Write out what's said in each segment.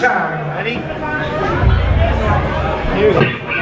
Showtime. Ready? Here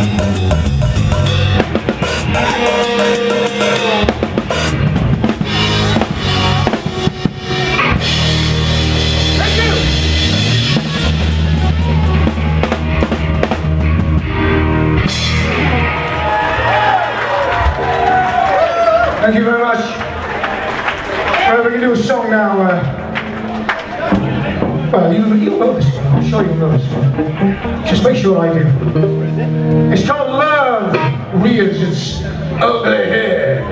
Thank you very much. We're do a song now. Uh, well, you, know this. I'm sure you know this make sure I do. It's called Love Rears Its Ugly Head.